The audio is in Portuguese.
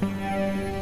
Música